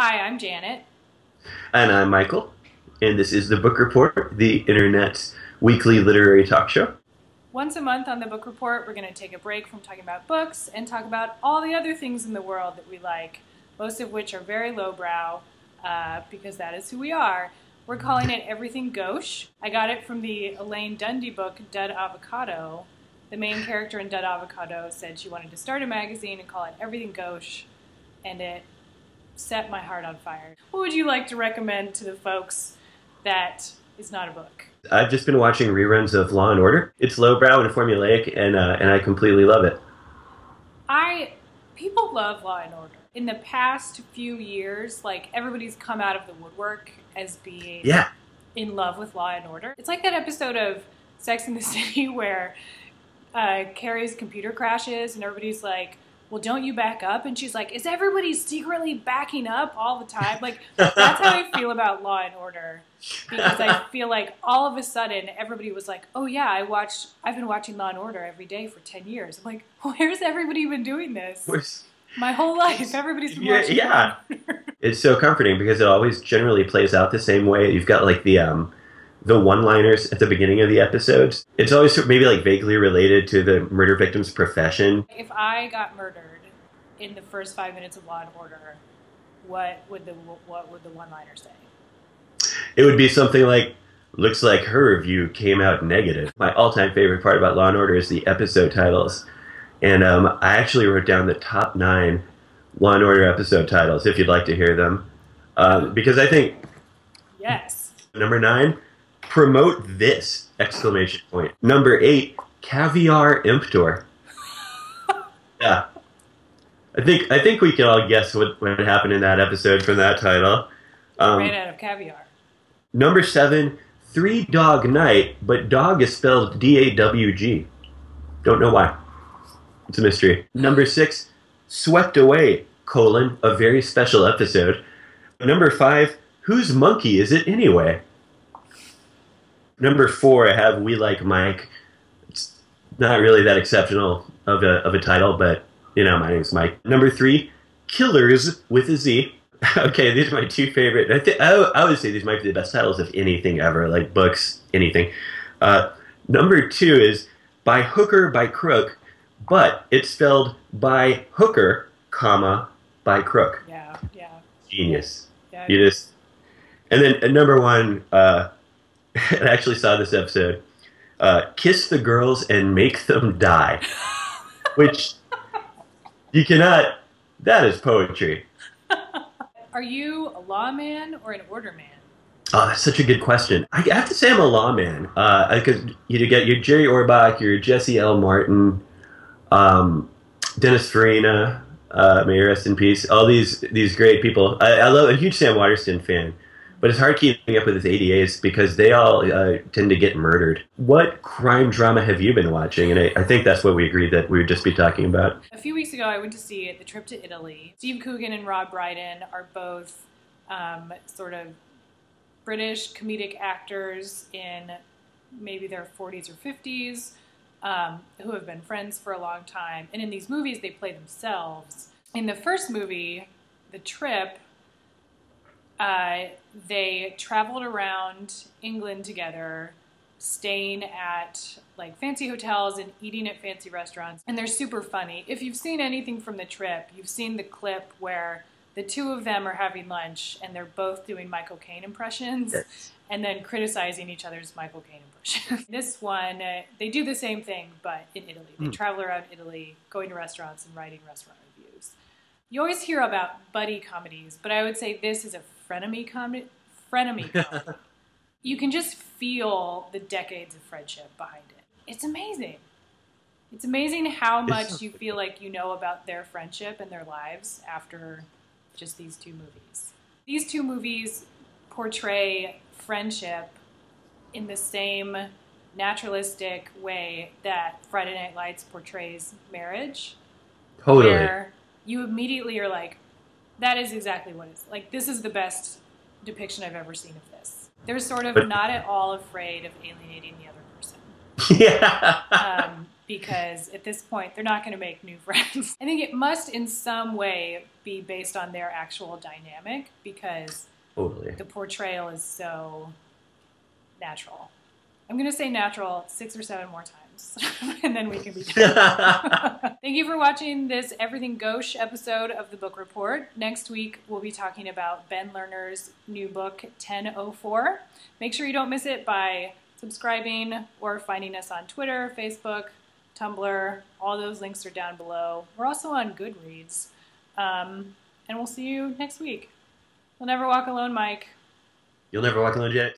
Hi, I'm Janet. And I'm Michael, and this is the Book Report, the internet's weekly literary talk show. Once a month on the Book Report, we're going to take a break from talking about books and talk about all the other things in the world that we like, most of which are very lowbrow, uh, because that is who we are. We're calling it Everything Gauche. I got it from the Elaine Dundy book, Dud Avocado. The main character in Dud Avocado said she wanted to start a magazine and call it Everything Gauche, and it set my heart on fire. What would you like to recommend to the folks that is not a book? I've just been watching reruns of Law and Order. It's lowbrow and formulaic, and uh, and I completely love it. I people love Law and Order. In the past few years, like everybody's come out of the woodwork as being Yeah, in love with Law and Order. It's like that episode of Sex in the City where uh, Carrie's computer crashes and everybody's like, "Well, don't you back up?" And she's like, "Is everybody secretly backing up all the time?" Like that's how I feel about Law and Order because I feel like all of a sudden everybody was like, "Oh yeah, I watched. I've been watching Law and Order every day for ten years." I'm like, "Where's everybody been doing this?" Where's- My whole life, everybody's been Yeah, watching. yeah. Order. it's so comforting because it always generally plays out the same way. You've got like the um, the one-liners at the beginning of the episodes. It's always maybe like vaguely related to the murder victim's profession. If I got murdered in the first five minutes of Law and Order, what would the what would the one-liner say? It would be something like, "Looks like her review came out negative." My all-time favorite part about Law and Order is the episode titles, and um, I actually wrote down the top nine Law and Order episode titles if you'd like to hear them, um, because I think Yes. number nine, promote this exclamation point. Number eight, caviar emptor. yeah. I think I think we can all guess what, what happened in that episode from that title. Um, Ran out of caviar. Number seven, Three Dog Night, but dog is spelled D A W G. Don't know why. It's a mystery. Number six, Swept Away, colon, a very special episode. Number five, Whose monkey is it anyway? Number four, I have We Like Mike. It's not really that exceptional of a, of a title, but, you know, my name's Mike. Number three, Killers with a Z. okay, these are my two favorite. I, th- I, I would say these might be the best titles of anything ever, like books, anything. Uh, number two is by hooker by crook, but it's spelled by hooker, comma by crook. Yeah, yeah, Genius. yeah. You just and then uh, number one. Uh, I actually saw this episode. Uh, Kiss the girls and make them die, which you cannot. That is poetry. Are you a lawman or an order man? Oh, that's such a good question. I have to say I'm a lawman because you get your Jerry Orbach, your Jesse L. Martin, um, Dennis Farina, uh, may rest in peace. All these these great people. I, I love a huge Sam Waterston fan, but it's hard keeping up with his ADAs because they all uh, tend to get murdered. What crime drama have you been watching? And I, I think that's what we agreed that we would just be talking about. A few weeks ago, I went to see The Trip to Italy. Steve Coogan and Rob Brydon are both um, sort of British comedic actors in maybe their 40s or 50s um, who have been friends for a long time. And in these movies, they play themselves. In the first movie, The Trip, uh, they traveled around England together, staying at like fancy hotels and eating at fancy restaurants. And they're super funny. If you've seen anything from the trip, you've seen the clip where the two of them are having lunch and they're both doing Michael Caine impressions Yes. and then criticizing each other's Michael Caine impressions. this one, uh, they do the same thing, but in Italy. They Hmm. travel around Italy, going to restaurants and writing restaurant reviews. You always hear about buddy comedies, but I would say this is a frenemy comedy. Frenemy comedy. you can just feel the decades of friendship behind it. It's amazing. It's amazing how much you feel like you know about their friendship and their lives after just these two movies. These two movies portray friendship in the same naturalistic way that Friday Night Lights portrays marriage Totally. You immediately are like, that is exactly what it's like. This is the best depiction I've ever seen of this. They're sort of not at all afraid of alienating the other person. yeah. Um, because at this point they're not going to make new friends. I think it must in some way be based on their actual dynamic because Totally. the portrayal is so natural. I'm going to say natural six or seven more times, and then we can be done. Thank you for watching this Everything Gauche episode of the Book Report. Next week, we'll be talking about Ben Lerner's new book, 1004. Make sure you don't miss it by subscribing or finding us on Twitter, Facebook, Tumblr. All those links are down below. We're also on Goodreads. Um, and we'll see you next week. You'll never walk alone, Mike. You'll never walk alone, Jet.